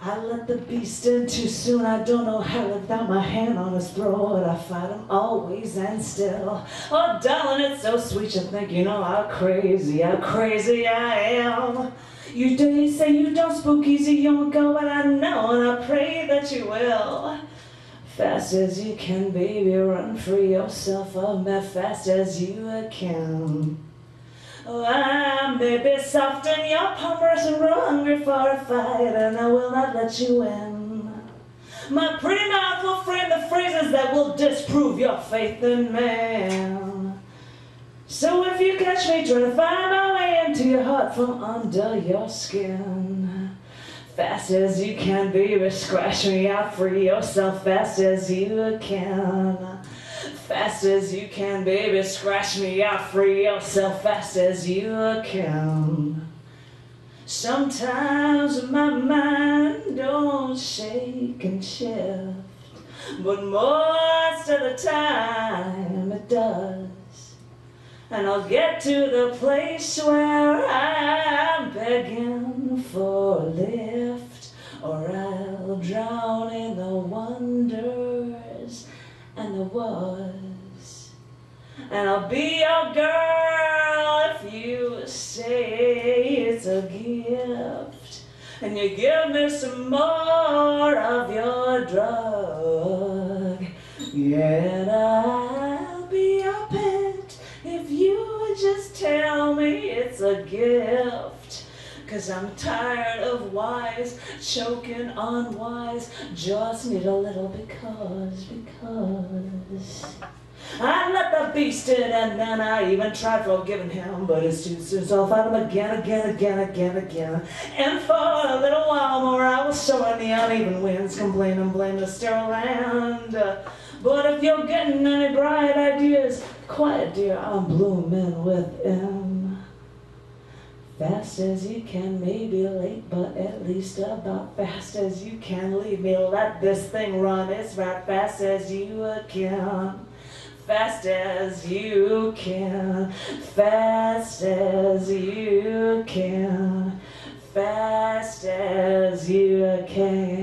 I let the beast in too soon. I don't know how without my hand on his throat. I fight him always and still. Oh, darling, it's so sweet to think you know how crazy, how crazy I am. You you say you don't spook easy, you don't go, but I know and I pray that you will. Fast as you can, baby, run free yourself of me fast as you can. I'm baby soft and you're pompous and hungry for a fight, and I will not let you in. My pretty mouth will frame the phrases that will disprove your faith in man. So if you catch me trying to find my way into your heart from under your skin, fast as you can, baby, scratch me out, free yourself fast as you can. Fast as you can, baby, scratch me out, free yourself fast as you can. Sometimes my mind don't shake and shift, but most of the time it does. And I'll get to the place where I'm begging for a lift, or I'll drown in the wonders was. And I'll be your girl if you say it's a gift. And you give me some more of your drug. Yeah, I'll be your pet if you just tell me it's a gift. Cause I'm tired of whys, choking on whys. Just need a little because, because. I let the beast in and then I even tried forgiving him, but it's too soon, so I'll fight him again, again, again, again, again. And for a little while more, I was showing the uneven winds, complain and blame the sterile land. But if you're getting any bright ideas, quiet, dear, I'm blooming within. Fast as you can, maybe late, but at least about fast as you can. Leave me, let this thing run as right fast as you can. Fast as you can, fast as you can, fast as you can.